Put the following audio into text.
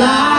lá.